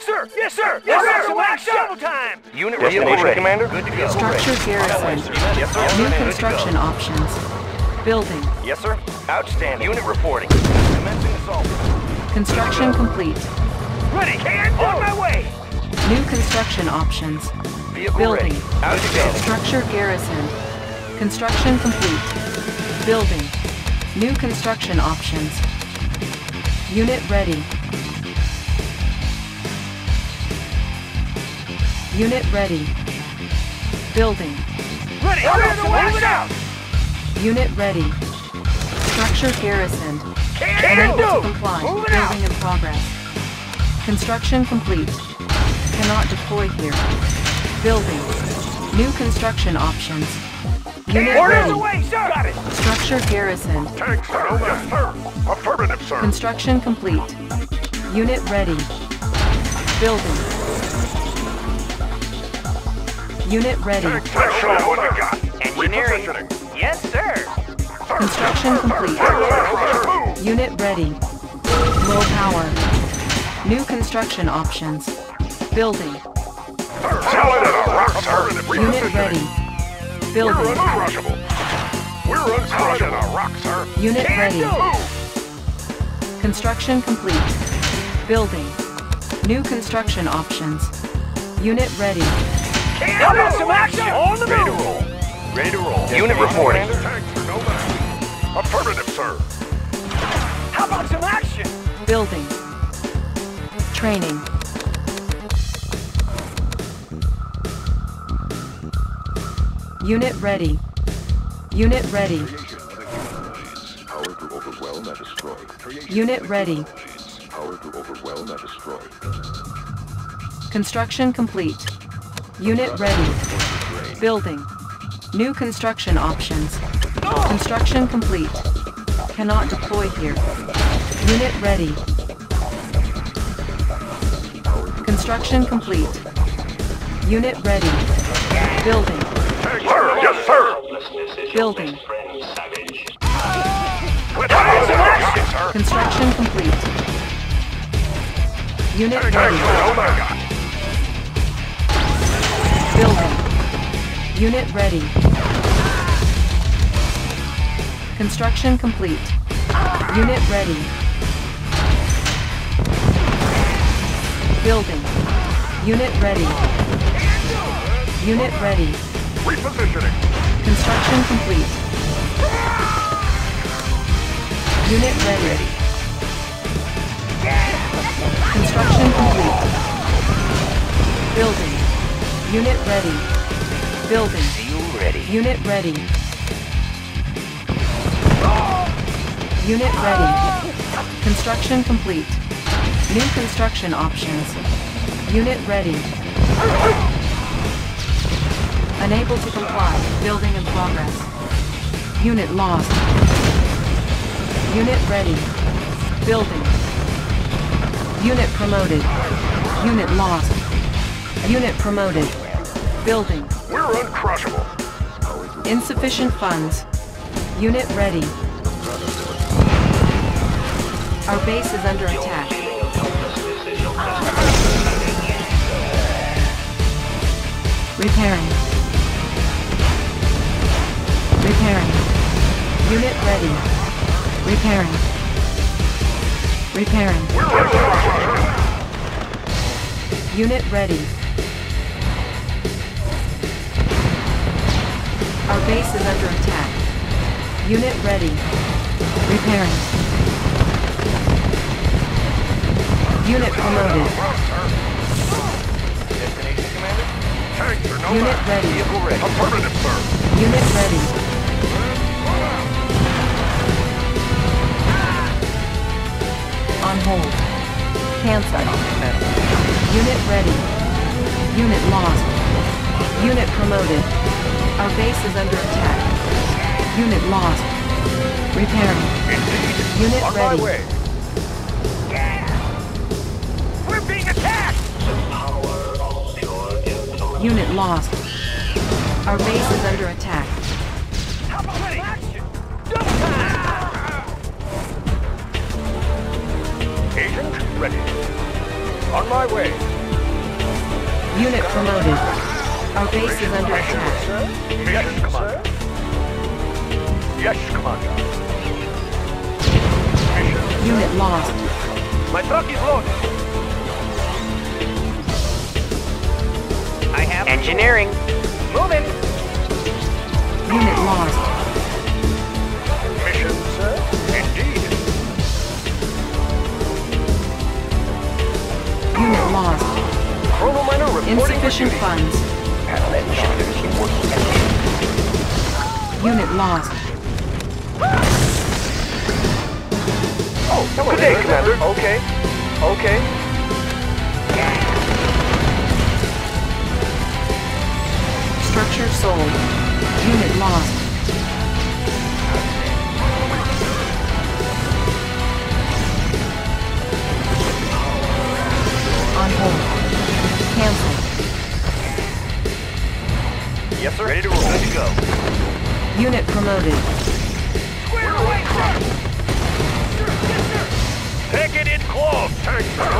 Sir! Yes, sir! Yes, sir! Some action! Double time! Unit destination, Commander. Good to go. Structure garrison. Yes, sir. New Good to go. construction options. Building. Yes, sir. Outstanding. Unit reporting. Commencing assault. Construction complete. Ready! And on my oh. way! New construction options. Vehicle Building. ready. Outstanding. Structure garrison. Construction complete. Building. New construction options. Unit ready. Unit ready. Building. Ready! Clear the way! Out! Unit ready. Structure garrisoned. Can Unable to do! comply. Move it out! Building in progress. Construction complete. Cannot deploy here. Building. New construction options. Unit Order ready. the way, sir! Got it! Structure garrisoned. Tanks, sir. Yes, sir. Affirmative, sir. Construction complete. Unit ready. Building. Unit ready. Tanks, sir. Show 'em what I got. Engineering. Yes, sir! Construction complete. Unit ready. Low power. New construction options. Building. Solid as a rock, sir. Unit ready. We're Building. uncrushable. We're uncrushable. rock, sir. Unit ready. Construction complete. Building. New construction options. Unit ready. Can How about some action? On the Ready to roll. Ready to roll. Unit reporting. Tanks are no match. Affirmative, sir. How about some action? Building. Training. Unit ready. Unit ready. Power to overwhelm and destroy. Unit ready. Power to overwhelm and destroy. Construction complete. Unit ready. Building. New construction options. Construction complete. Cannot deploy here. Unit ready. Construction complete. Unit ready. Building. Sir. Yes, sir. Building. With some action, sir. Construction complete. Unit ready. Are no match. Building. Unit ready. Construction complete. Unit ready. Building. Unit ready. Unit ready. Repositioning. Construction complete. Unit ready. Construction complete. Building. Unit ready. Building. Seal ready. Unit ready. Unit ready. Construction complete. New construction options. Unit ready. Unable to comply. Building in progress. Unit lost. Unit ready. Building. Unit promoted. Unit lost. Unit promoted. Building. We're uncrushable. Insufficient funds. Unit ready. Our base is under attack. Repairing. Repairing. Unit ready. Repairing. Repairing. Unit ready. Base is under attack. Unit ready. Repairing. Unit promoted. Destination, Commander. Tanks are no Unit ready. Ready. Unit ready. On hold. Cancel. Unit ready. Unit lost. Unit promoted. Our base is under attack. Unit lost. Repairing. Unit On my ready. way. We're being attacked! Unit lost. Our base is under attack. How about ready? action? Double time! Agent ready. On my way. Unit promoted. Our base is under attack. Yes, Commander. Yes, Commander. Unit lost. My truck is loaded. I have engineering. Moving. Unit lost. Mission, sir? Indeed. Unit lost. Chrono miner reporting for Insufficient duty. funds. Unit lost. Oh, good day, Commander. Okay. Okay. Structure sold. Unit lost. Yes, sir. Ready to roll. Good to go. Unit promoted. Square away, sir. Take it in close. Tank sir.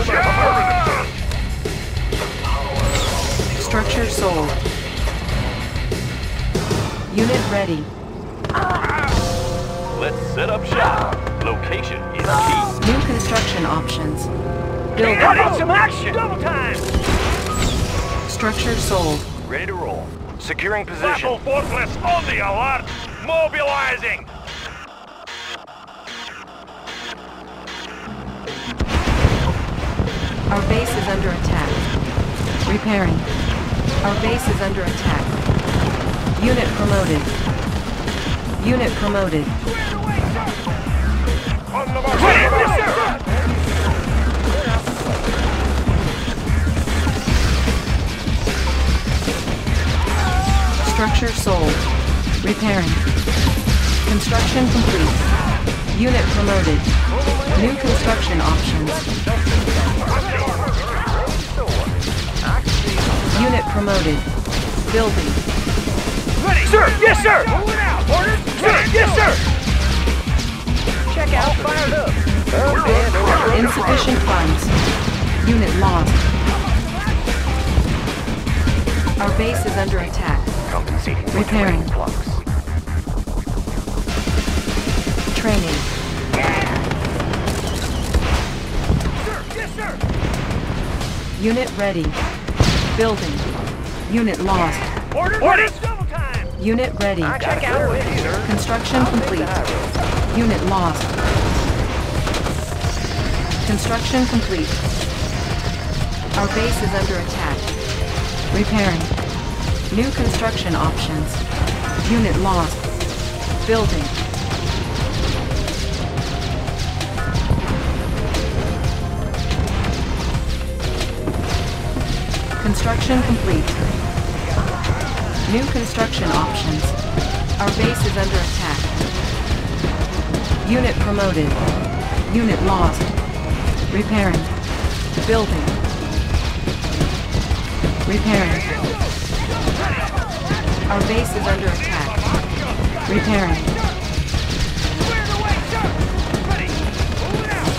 Structure sold. Unit ready. Let's set up shop. Location is key. New construction options. How Building. about some action? Double time. Structure sold. Ready to roll. Securing position. Battle fortress on the alert. Mobilizing. Our base is under attack. Repairing. Our base is under attack. Unit promoted. Unit promoted. On the mark. Structure sold. Repairing. Construction complete. Unit promoted. New construction options. Unit promoted. Building. Ready. Sir, yes, sir. Moving out. Orders. Sir, yes, sir. Check out. Fired up. Insufficient funds. Unit lost. Our base is under attack. Compensating Repairing. terrain. Training. Sir, yes, sir. Unit ready. Building. Unit lost. Orders. Orders. Double time. Unit ready. Check out. Construction complete. Unit lost. Construction complete. Our base is under attack. Repairing. New construction options. Unit lost. Building. Construction complete. New construction options. Our base is under attack. Unit promoted. Unit lost. Repairing. Building. Repairing. Our base is under attack. Repairing. Squared away, sir. Ready. Moving out.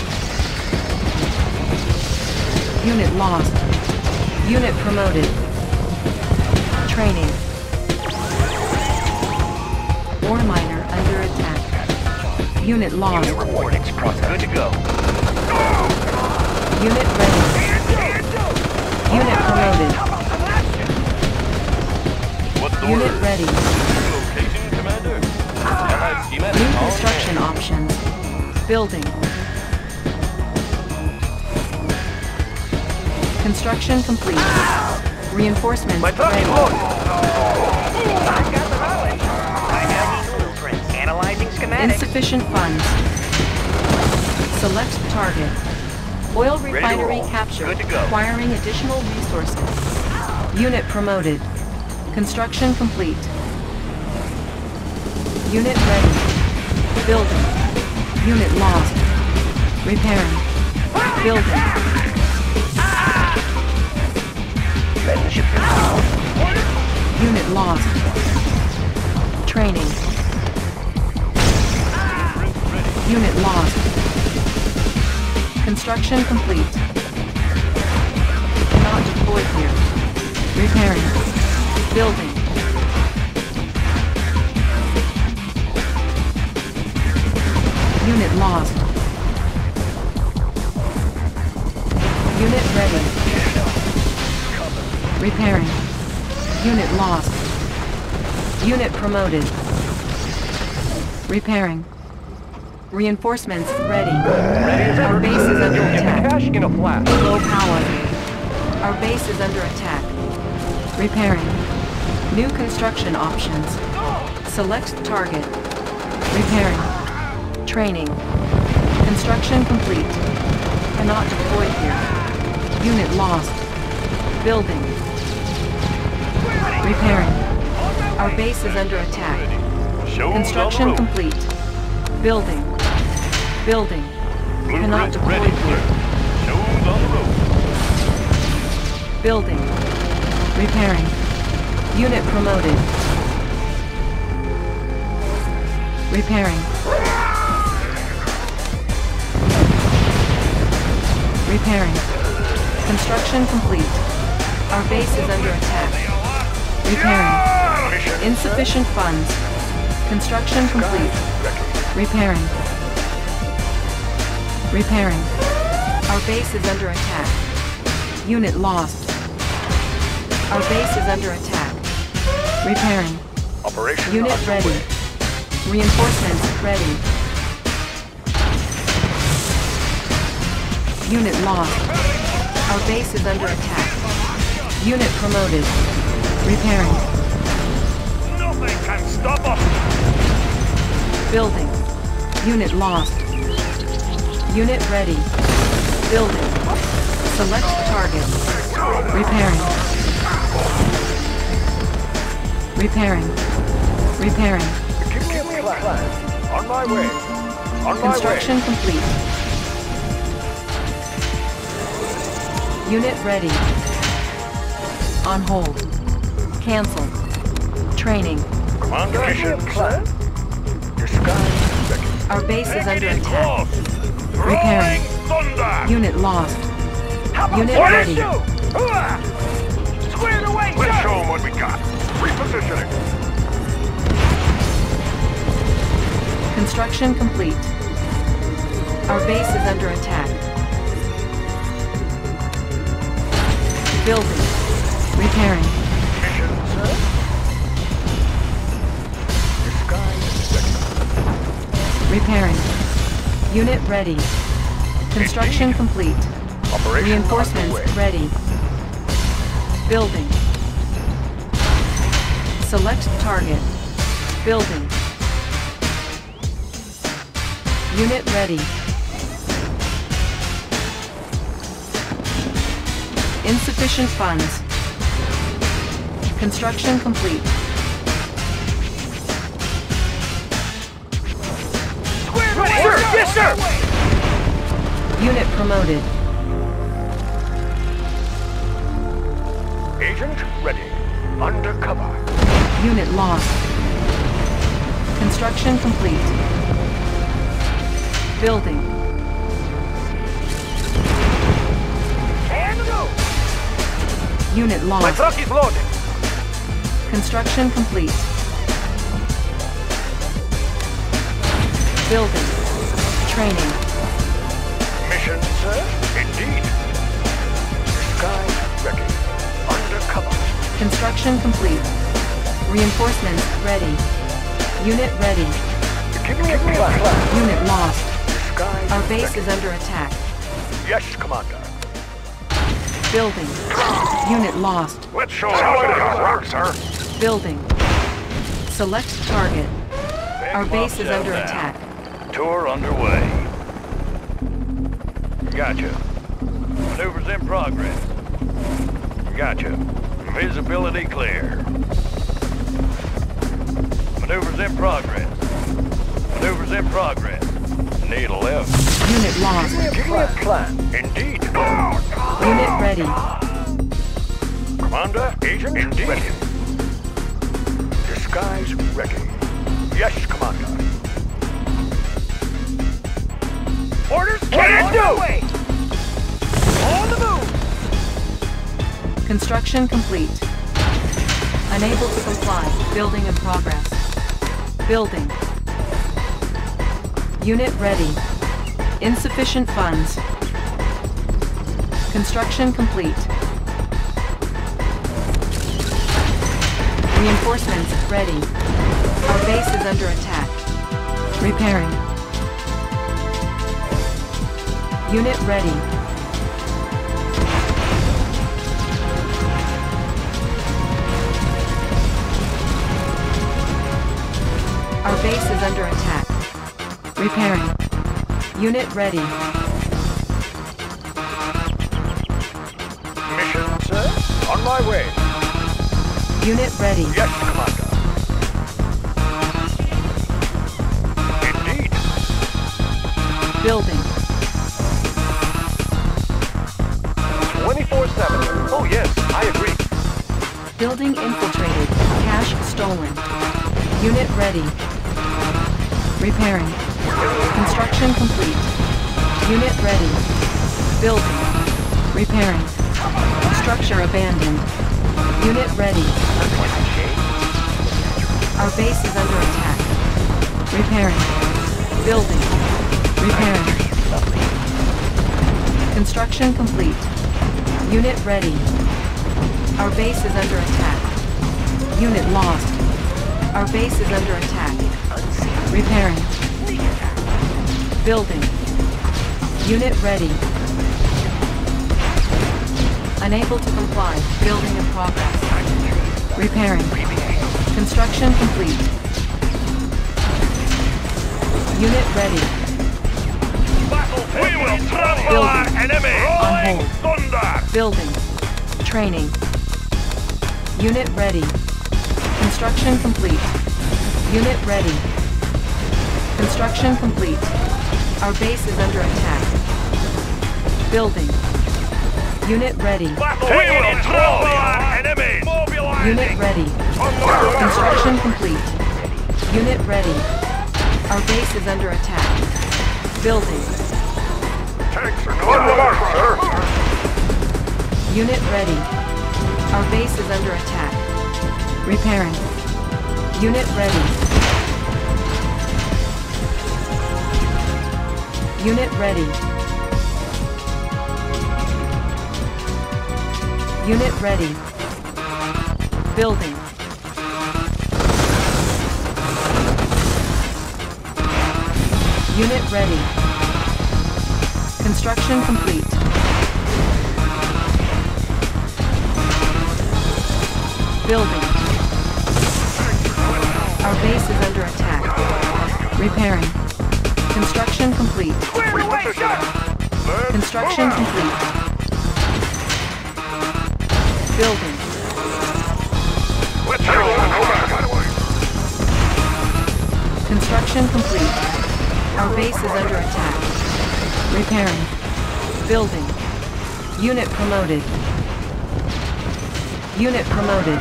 Unit lost. Unit promoted. Training. Ore miner under attack. Unit lost. Unit reporting. Good to go. Unit ready. Unit promoted. Unit ready. Location, Commander. Allied schematic New construction options. Building. Construction complete. Reinforcements My truck is ready. loaded. I've got the knowledge. I have these blueprints. Analyzing schematics. Insufficient funds. Select target. Oil refinery captured. Good to go. Acquiring additional resources. Unit promoted. Construction complete. Unit ready. Building. Unit lost. Repairing. Building. Unit lost. Training. Unit lost. Construction complete. deployed here. Repairing. Building. Unit lost. Unit ready. Repairing. Unit lost. Unit promoted. Repairing. Reinforcements ready. Our base is under attack. Cash in a flash. Low power. Our base is under attack. Repairing. New construction options. Select target. Repairing. Training. Construction complete. Cannot deploy here. Unit lost. Building. Repairing. Our base is under attack. Construction on the road. complete. Building. Building. Cannot deploy here. sir. Shows on the road. Building. Repairing. Unit promoted. Repairing. Repairing. Construction complete. Our base is under attack. Repairing. Insufficient funds. Construction complete. Repairing. Repairing. Our base is under attack. Unit lost. Our base is under attack. Repairing. operation Unit ready. Reinforcements ready. Unit lost. Our base is under attack. Unit promoted. Repairing. Nothing can stop us. Building. Unit lost. Unit ready. Building. Select target. Repairing. Repairing. Repairing. Give me a plan. On my way. On my Construction complete. Unit ready. On hold. Cancel. Training. way. Commander, mission plan. Disguise. Our base is under attack. Repairing. Thunder. Unit lost. Unit What ready. is you? Hooah! Squared away, Let's sir! show 'em what we got. Repositioning. Construction complete. Our base is under attack. Building. Repairing. Mission, sir. Disguise. Repairing. Unit ready. Construction complete. Operation Reinforcements ready. Building. Select target. Building. Unit ready. Insufficient funds. Construction complete. Squared away, sir! Yes, sir! Unit promoted. Agent ready. Undercover. Unit lost. Construction complete. Building. And go! Unit My truck is loaded. Construction complete. Building. Training. Mission, sir. Indeed. Disguise ready. Undercover. Construction complete. Reinforcements ready. Unit ready. Give me a. Unit lost. Disguise Our base is under attack. Yes, Commander. Building. Unit lost. Let's show what we got, sir. Building. Select target. Our base is under Down. attack. Tour underway. Gotcha. Maneuvers in progress. Gotcha. Visibility clear. Maneuvers in progress. Maneuvers in progress. Need a lift. Unit lost. Give me a plan. Indeed. Unit ready. Commander, agent, indeed. Disguise ready. Yes, Commander. Orders can do! On the move! Construction complete. Unable to comply. Building in progress. Building. Unit ready. Insufficient funds. Construction complete. Reinforcements ready. Our base is under attack. Repairing. Unit ready. Repairing. Unit ready. Mission, sir? On my way. Unit ready. Yes, Commander. Indeed. Building. 24-7. Oh, yes, I agree. Building infiltrated. Cash stolen. Unit ready. Repairing. Construction complete. Unit ready. Building. Repairing. Structure abandoned. Unit ready. Our base is under attack. Repairing. Building. Repairing. Construction complete. Unit ready. Our base is under attack. Unit lost. Our base is under attack. Repairing. Building. Unit ready. Unable to comply. Building in progress. Repairing. Construction complete. Unit ready. We will trample our enemy. On hold. thunder. Building. Training. Unit ready. Construction complete. Unit ready. Construction complete. Our base is under attack. Building. Unit ready. Unit ready. Construction complete. Unit ready. Our base is under attack. Building. Tanks are on mark, sir. Unit ready. Our base is under attack. Repairing. Unit ready. Unit ready. Unit ready. Building. Unit ready. Construction complete. Building. Our base is under attack. Repairing. Construction complete. Construction complete. Building. Construction complete. Our base is under attack. Repairing. Building. Unit promoted. Unit promoted.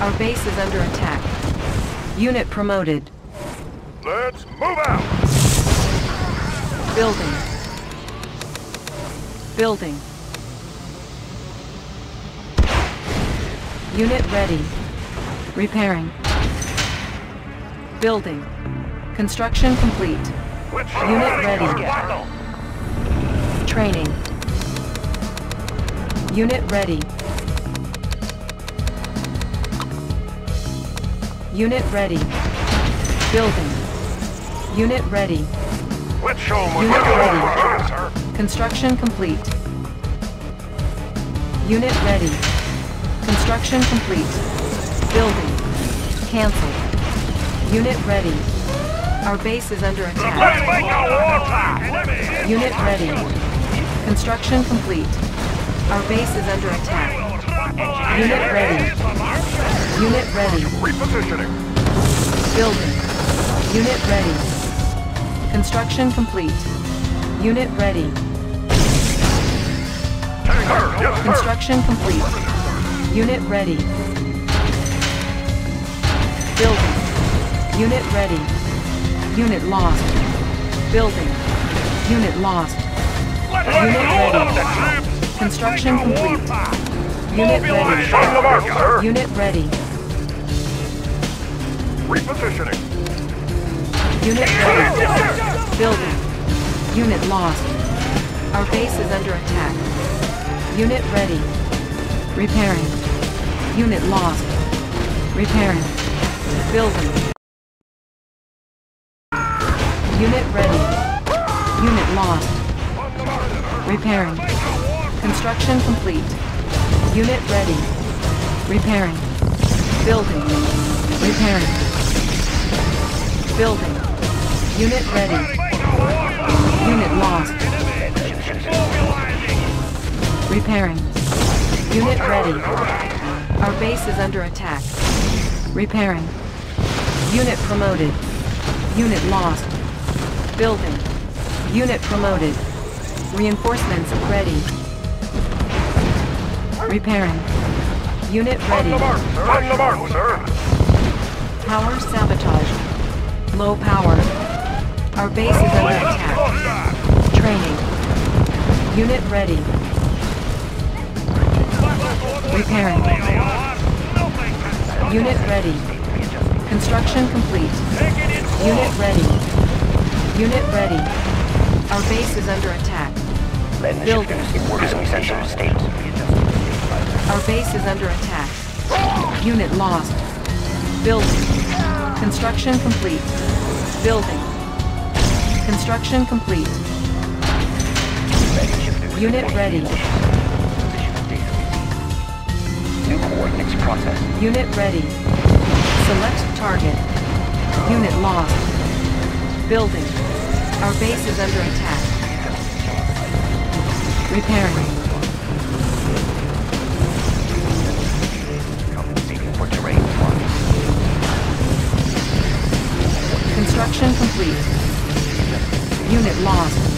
Our base is under attack. Unit promoted. Let's move out. Building. Building. Unit ready. Repairing. Building. Construction complete. Unit ready. Training. Unit ready. Unit ready. Building. Unit ready. Let's show 'em what Unit ready. Construction complete. Unit ready. Construction complete. Building. Cancelled. Unit ready. Our base is under attack. Unit ready. Construction complete. Our base is under attack. Unit ready. Unit ready. Repositioning. Building. Unit ready. Construction complete. Unit ready. Tanker, yes, sir. Construction complete. Unit ready. Building. Unit ready. Unit lost. Building. Unit lost. Unit ready. up the troops. Construction complete. Unit ready. On the mark, sir. Unit ready. Repositioning. Unit ready. Building. Unit lost. Our base is under attack. Unit ready. Repairing. Unit lost. Repairing. Building. Unit ready. Unit lost. Repairing. Construction complete. Unit ready. Repairing. Building. Repairing. Building. Unit ready. Unit lost. Repairing. Unit ready. Our base is under attack. Repairing. Unit promoted. Unit lost. Building. Unit promoted. Reinforcements ready. Repairing. Unit On the ready. mark, sir. On the mark, sir. Power sabotage. Low power. Our base is under attack. Training. Unit ready. Repairing. Unit ready. Construction complete. Unit ready. Unit ready. Our base is under attack. Building. Our base is under attack. Unit lost. Building. Construction complete. Building. Construction complete. Unit ready. New coordinates processed. Unit ready. Select target. Unit lost. Building. Our base is under attack. Repairing. Compensating for terrain loss. Construction complete. Unit lost.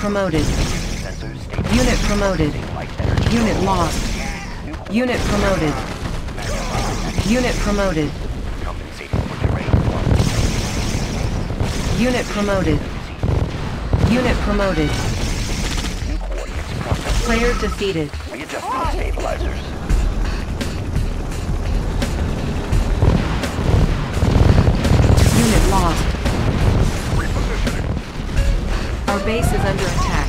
Promoted. Unit promoted. Unit lost. Unit promoted. Unit promoted. Unit promoted. Unit promoted. Player defeated. Readjusting stabilizers. Under attack.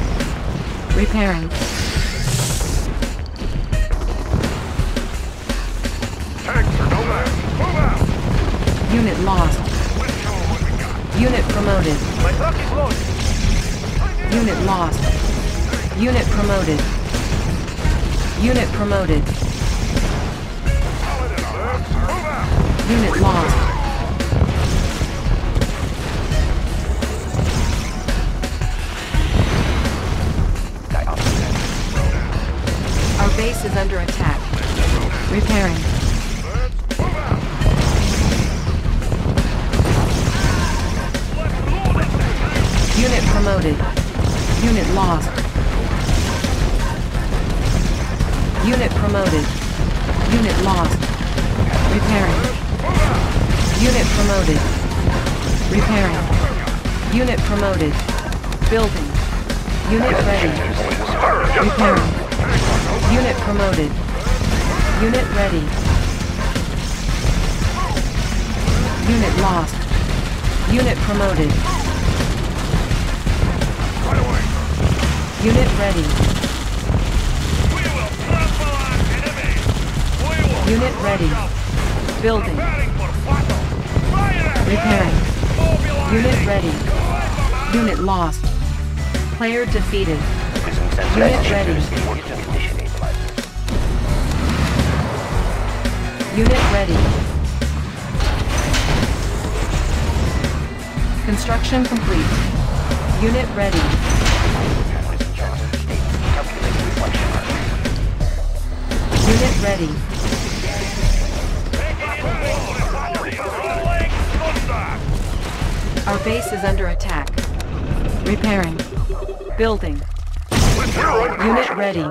Repairing. Tanks are no match. Move out. Unit lost. Let's show 'em what we got. Unit promoted. My truck is loaded. Unit lost. Unit promoted. Unit promoted. Unit lost. Base is under attack. Repairing. Unit promoted. Unit lost. Unit promoted. Unit lost. Repairing. Unit promoted. Repairing. Unit promoted. Building. Unit ready. Repairing. Promoted. Unit ready. Unit lost. Unit promoted. Right away. Unit ready. We will trample on enemies. We will Unit ready. Building. battle. Fire Repairing. Unit ready. Unit lost. Player defeated. Unit ready. Unit ready. Construction complete. Unit ready. Unit ready. Our base is under attack. Repairing. Building. Unit ready.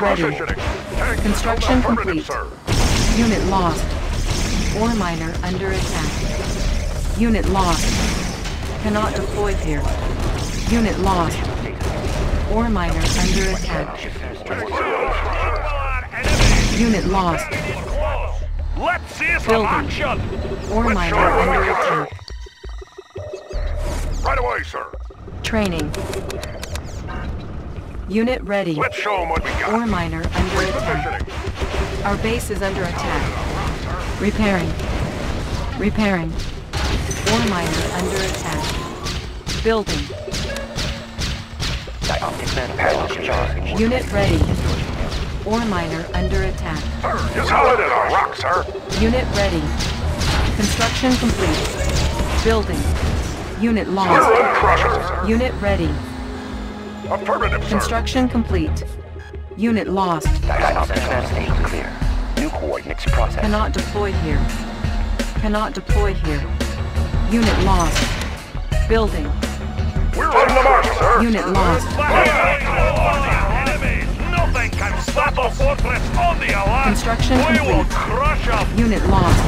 Ready. Construction complete. Unit lost. Ore miner under attack. Unit lost. Cannot deploy here. Unit lost. Ore miner under attack. Unit lost. Let's see some Building. action! Ore miner under attack. Right away, sir. Training. Unit ready. Let's show them what we got. Ore miner under attack. Our base is under attack. Repairing. Repairing. Ore miner under attack. Building. Unit ready. Ore miner under attack. Sir, just solid as a rock, sir. Unit ready. Construction complete. Building. Unit lost. Unit ready. Sir. Affirmative, sir. Construction complete. Unit lost. clear. New coordinates processed. Cannot deploy here. Cannot deploy here. Unit lost. Building. We're on the mark, sir. Unit lost. Nothing can stop a fortress on the alert! Construction We will complete. crush them! Unit lost.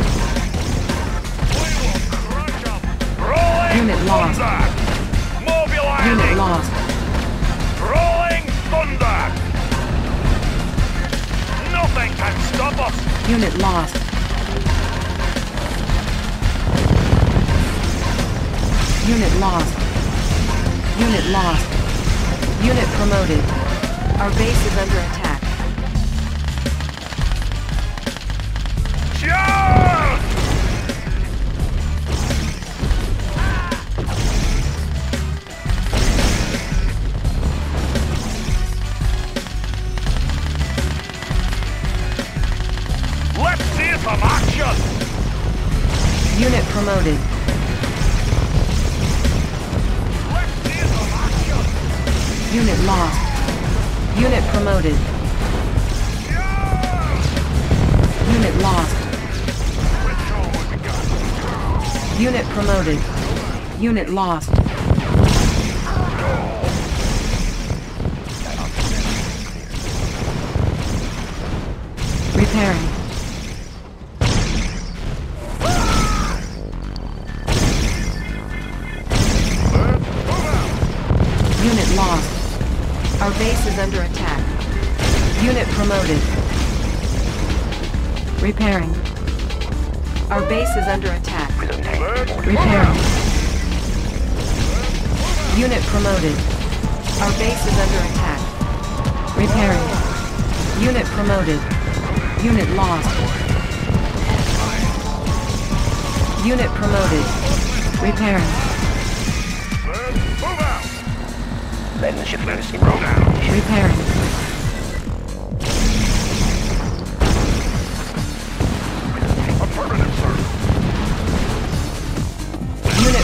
We will crush them! Rolling Unit lost. Mobilizing! Unit lost. Rolling thunder! Nothing can stop us! Unit lost. Unit lost. Unit lost. Unit promoted. Our base is under attack. Unit promoted. Unit lost. Unit promoted. Unit lost. Repairing. Unit lost. Our base is under attack. Unit promoted. Repairing. Our base is under attack. Repairing. Unit promoted. Our base is under attack. Repairing. Unit promoted. Unit lost. Unit promoted. Repairing. Move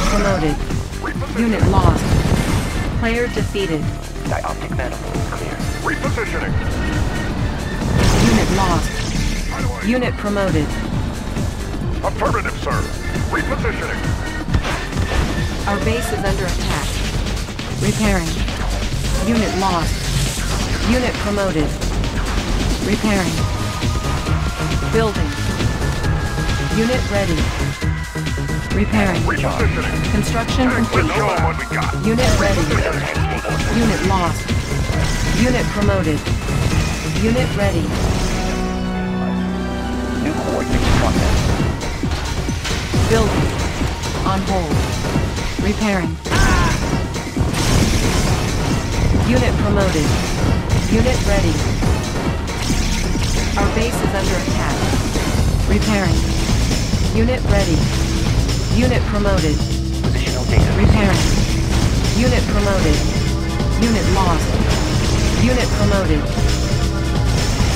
promoted. Unit lost. Player defeated. Dioptic manifold clear. Repositioning. Unit lost. Unit promoted. Affirmative, sir. Repositioning. Our base is under attack. Repairing. Unit lost. Unit promoted. Repairing. Building. Unit ready. Repairing. Construction complete. show 'em what we got. Unit ready. Unit lost. Unit promoted. Unit ready. New coordinates. Building. On hold. Repairing. Unit promoted. Unit ready. Our base is under attack. Repairing. Unit ready. Unit promoted. Positional data. Repairing. Unit promoted. Unit lost. Unit promoted.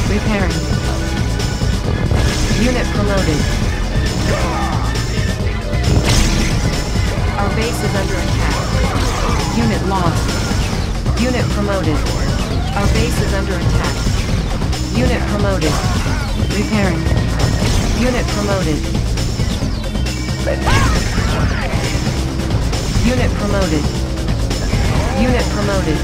Repairing. Unit promoted. Our base is under attack. Unit lost. Unit promoted. Our base is under attack. Unit promoted. Repairing. Unit promoted. Unit promoted. Unit promoted.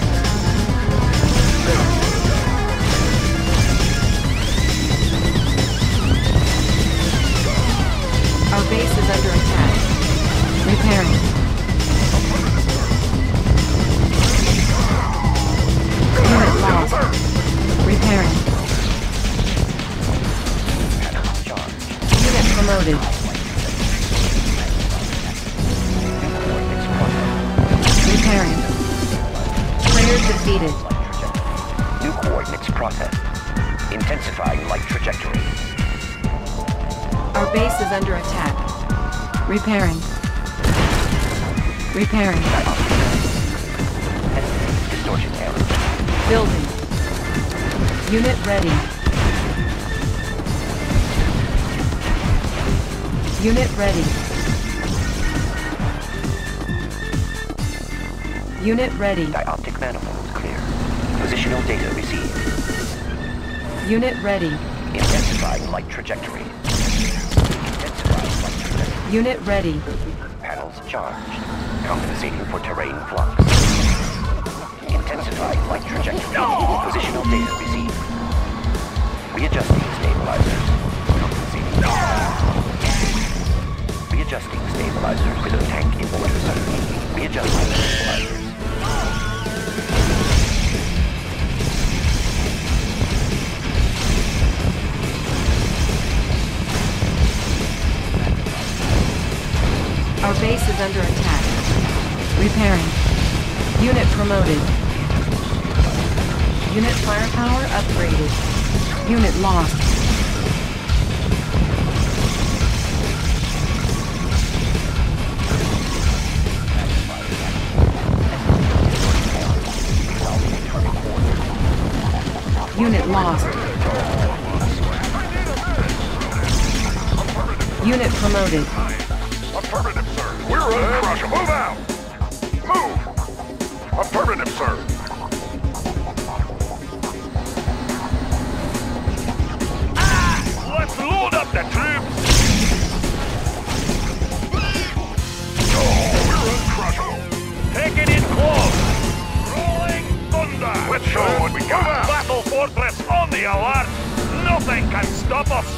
Our base is under attack. Repairing. Unit lost. Repairing. Unit promoted. Repairing. Player defeated. New coordinates processed. Intensifying light trajectory. Our base is under attack. Repairing. Repairing. Distortion error. Building. Unit ready. Unit ready. Unit ready. Dioptic manifold clear. Positional data received. Unit ready. Intensifying light trajectory. Intensifying light trajectory. Unit ready. Panels charged. Compensating for terrain flux. Intensifying light trajectory. Positional data received. Readjusting stabilizers. Compensating. Readjusting stabilizers with a tank immortals. Readjusting stabilizers. Our base is under attack. Repairing. Unit promoted. Unit firepower upgraded. Unit lost. Unit lost. Unit promoted. We're uncrushable. Move out! Move! Affirmative, sir. Let's load up the troops! Oh, we're uncrushable. Taking it in close! Rolling thunder! Let's show what we got. Battle Fortress on the alert! Nothing can stop us!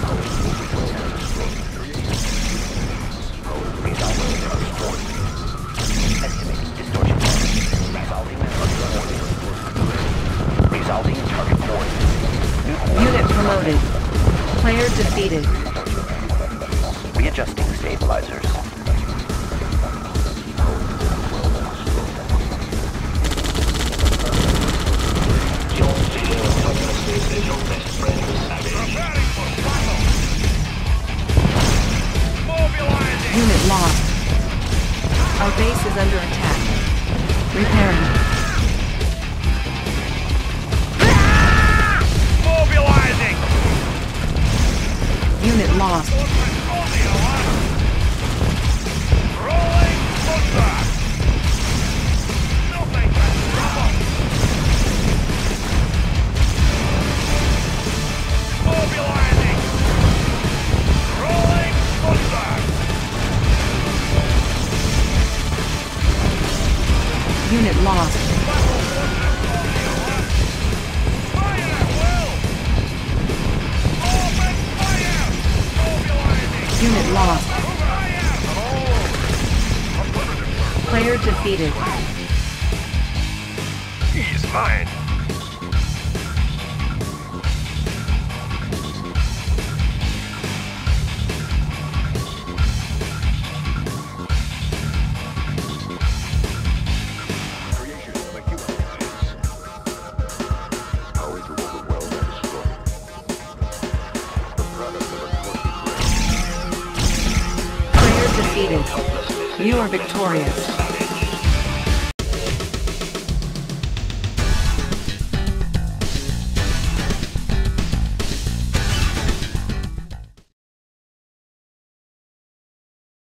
Lost. Unit lost. Player defeated.